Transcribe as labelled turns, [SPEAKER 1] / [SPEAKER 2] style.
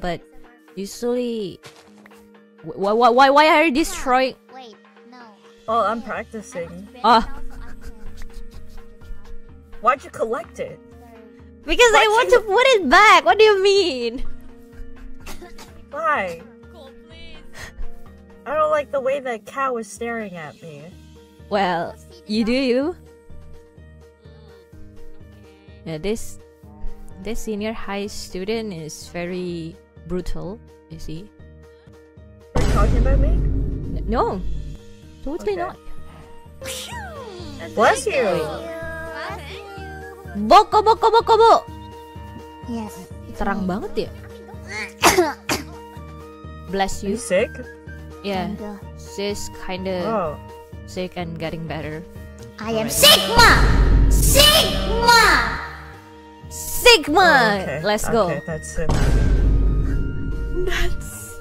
[SPEAKER 1] but usually, why why why why are you destroying?
[SPEAKER 2] Wait, no.
[SPEAKER 3] Oh, I'm practicing.
[SPEAKER 1] Ah,
[SPEAKER 3] Why'd you collect it?
[SPEAKER 1] because I want to put it back. What do you mean?
[SPEAKER 3] Why? I don't like the way that cat was staring at me.
[SPEAKER 1] Well, you do you. Yeah, this this senior high student is very brutal. You see?
[SPEAKER 3] Are you talking about me?
[SPEAKER 1] N- no, totally
[SPEAKER 3] Okay.
[SPEAKER 1] not.
[SPEAKER 3] Bless you.
[SPEAKER 1] Boko boko boko bo.
[SPEAKER 2] Yes.
[SPEAKER 1] Terang banget ya. Bless
[SPEAKER 3] You
[SPEAKER 1] you.
[SPEAKER 3] sick?
[SPEAKER 1] Yeah,
[SPEAKER 2] Kinda.
[SPEAKER 1] she's kinda
[SPEAKER 3] Oh.
[SPEAKER 1] sick and getting better.
[SPEAKER 2] I am Sigma! Sigma!
[SPEAKER 1] one Oh,
[SPEAKER 3] okay.
[SPEAKER 1] Let's
[SPEAKER 3] okay, go. that's it. That's